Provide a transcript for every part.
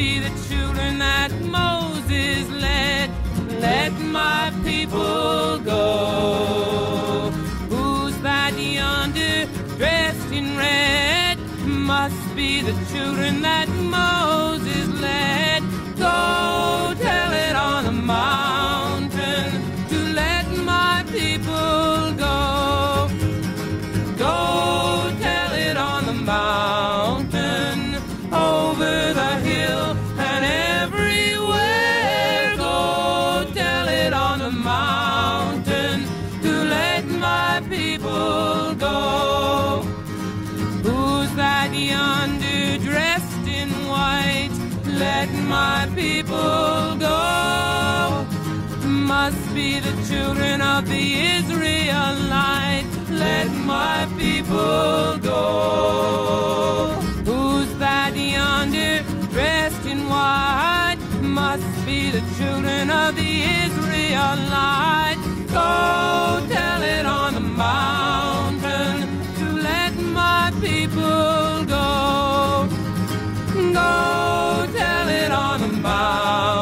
be the children that Moses led. Let my people go. Who's that yonder dressed in red? Must be the children that let my people go must be the children of the Israelites. Let my people go. Who's that yonder dressed in white? Must be the children of the Israelites. Go tell it on the mountain. my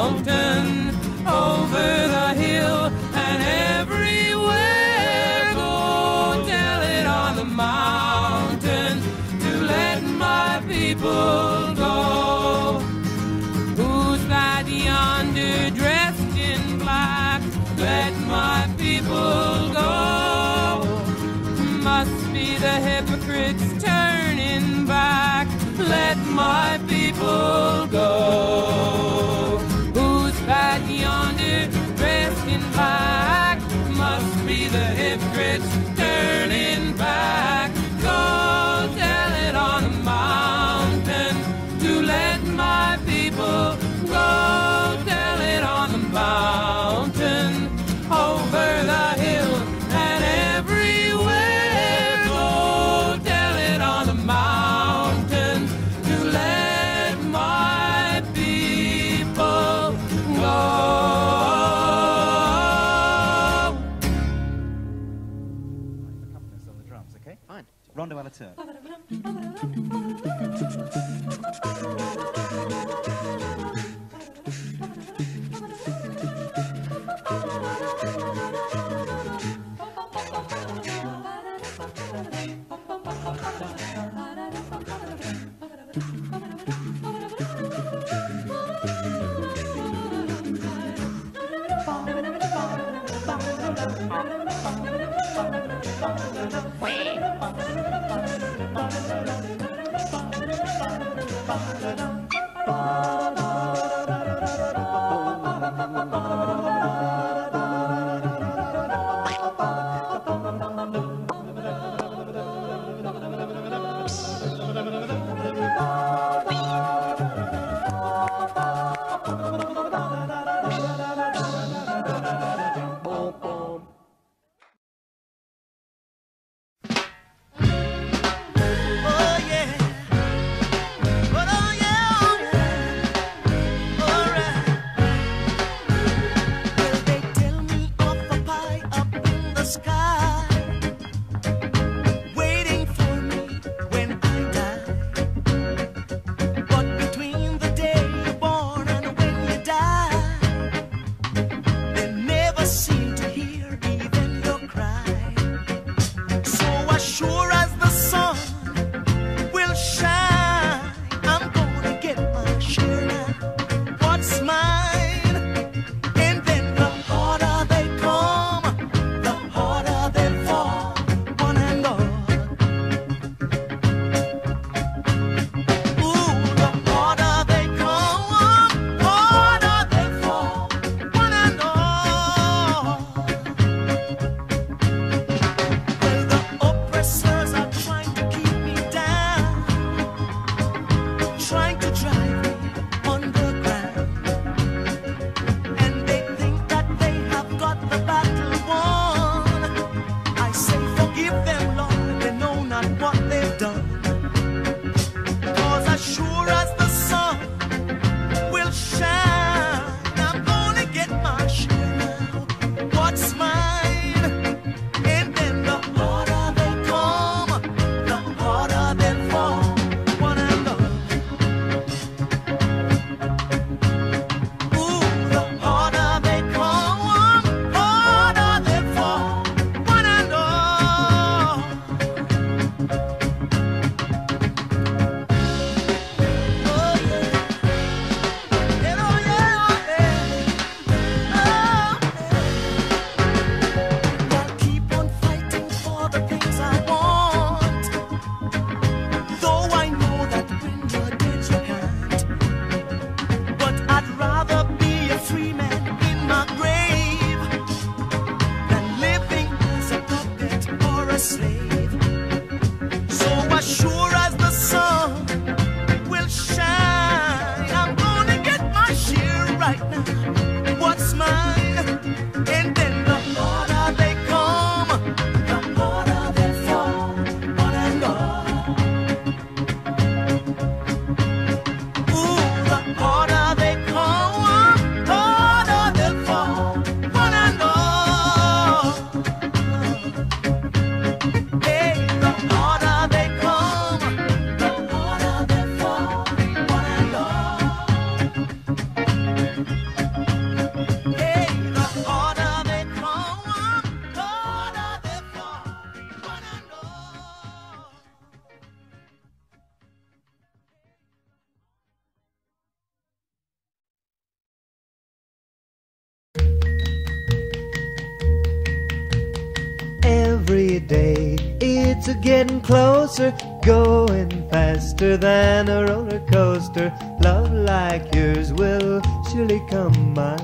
It's getting closer, going faster than a roller coaster. Love like yours will surely come my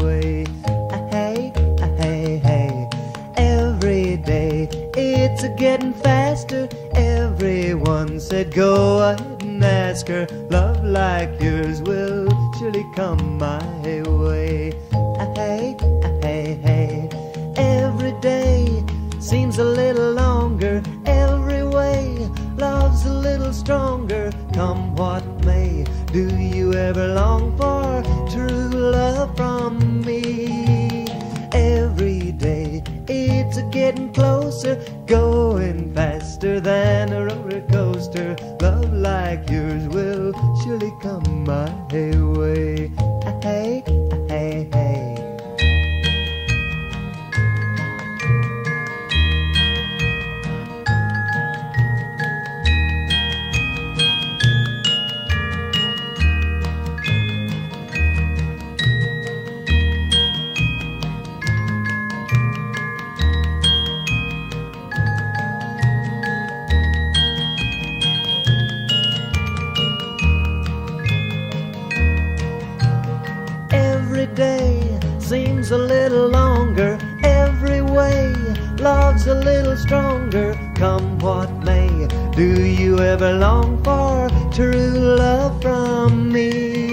way. Ah, Hey, ah, hey, hey. Every day it's a getting faster. Everyone said go ahead and ask her. Love like yours will surely come my way. Ah, Hey, hey, hey. Every day seems a little longer. Ever long for true love from me? Every day it's getting closer, going faster than a roller coaster. Love like yours will surely come my way. Ever long for true love from me?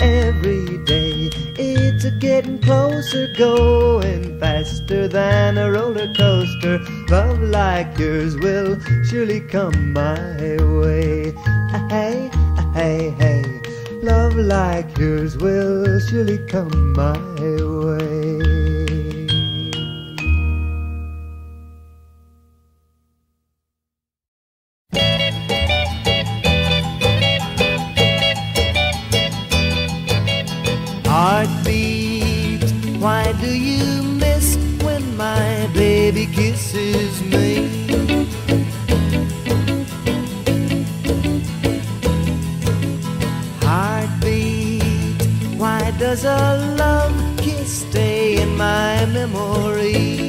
Every day it's a getting closer, going faster than a roller coaster. Love like yours will surely come my way. Hey, hey, hey. Love like yours will surely come my way. Love kiss stay in my memory?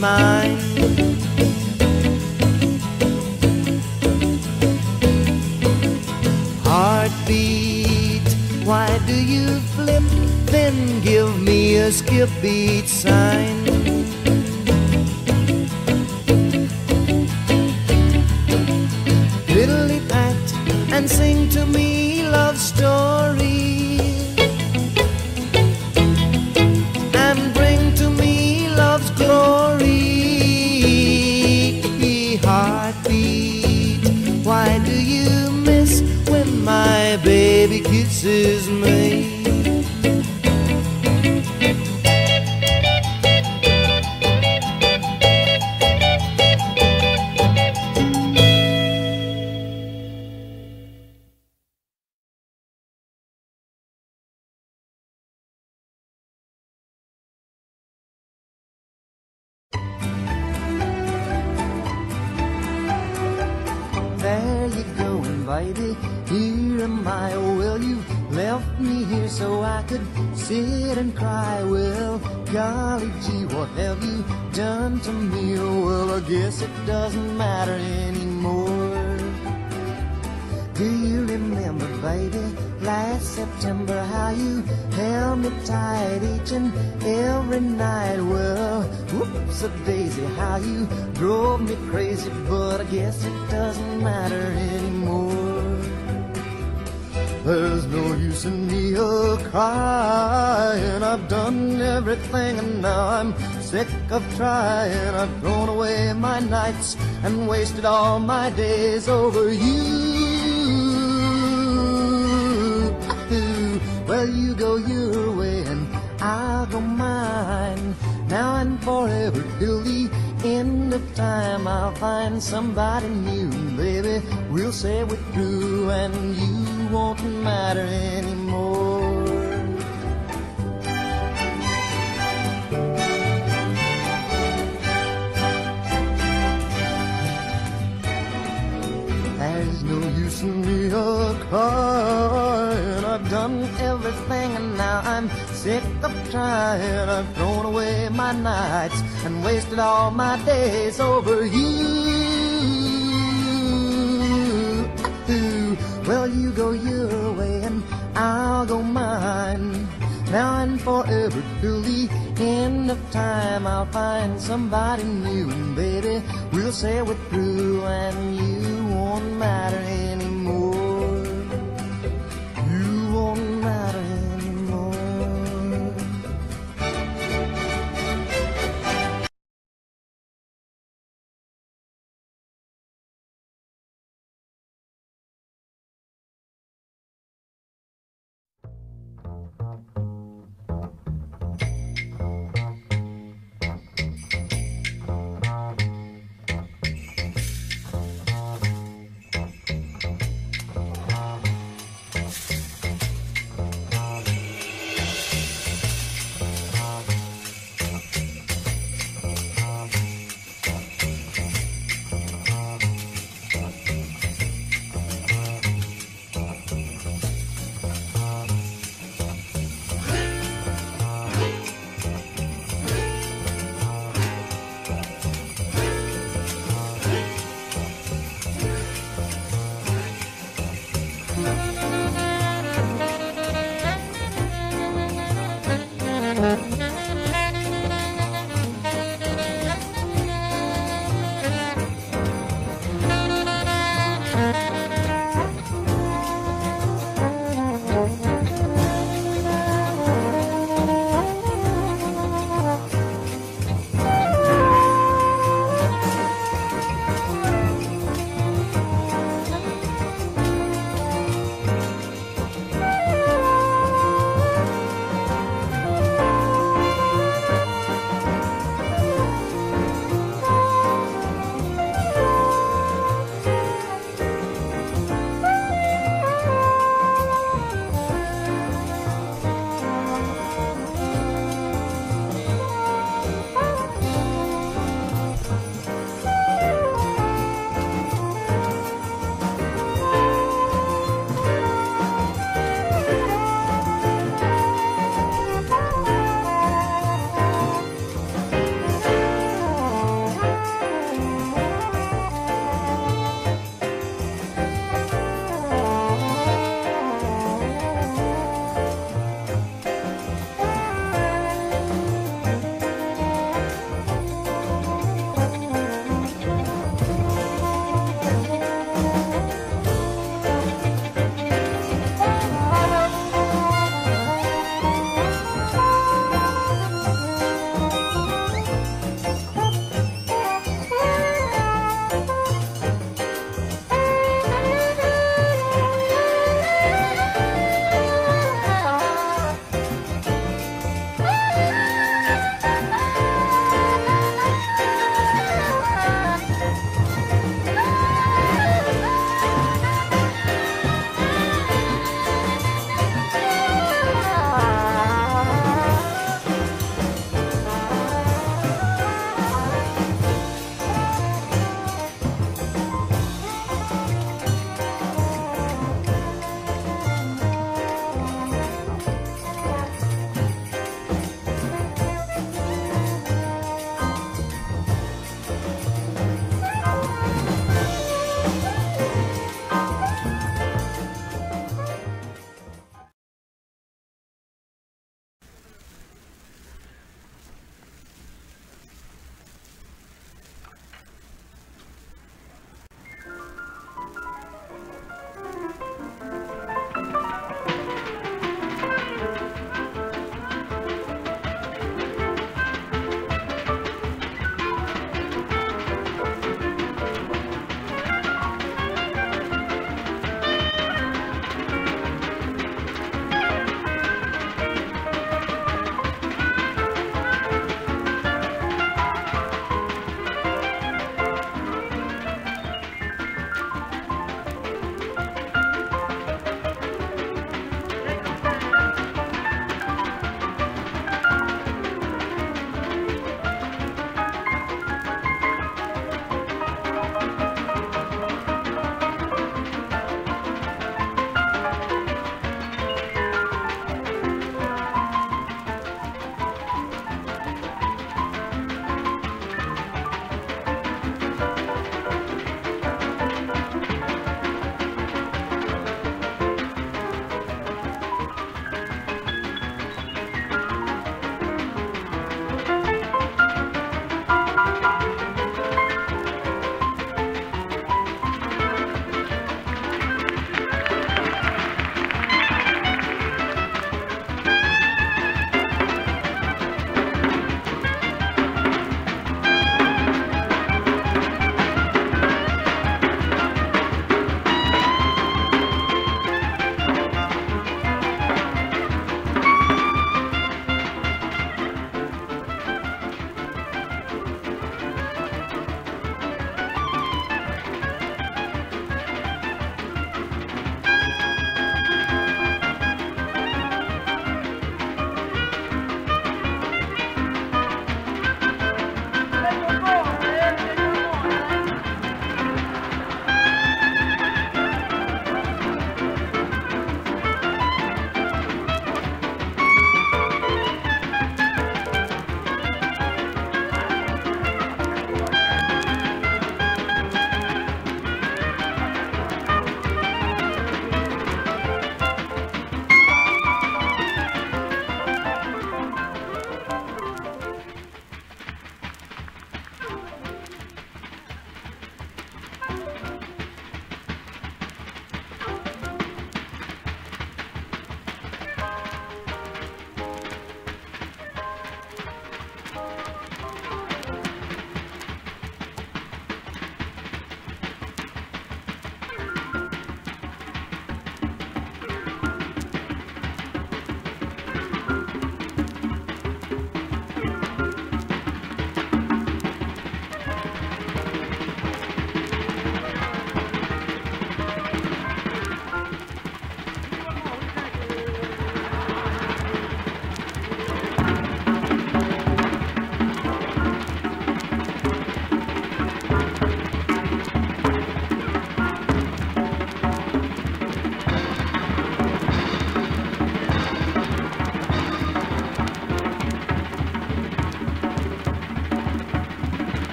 Mine? Heartbeat, why do you flip, then give me a skip beat sign? Baby kisses me? Cry. Well, golly gee, what have you done to me? Well, I guess it doesn't matter anymore. Do you remember, baby, last September how you held me tight each and every night? Well, whoops a daisy, how you drove me crazy, but I guess it doesn't matter anymore. There's no use in me a crying. I've done everything and now I'm sick of trying. I've thrown away my nights and wasted all my days over you. Well, you go your way and I'll go mine. Now and forever till the end of time, I'll find somebody new, baby. We'll say we're through and you won't matter anymore. There's no use in me a crying. I've done everything and now I'm sick of trying. I've thrown away my nights and wasted all my days over you. You go your way and I'll go mine. Now and forever till the end of time, I'll find somebody new, and baby, we'll say we're through, and you won't matter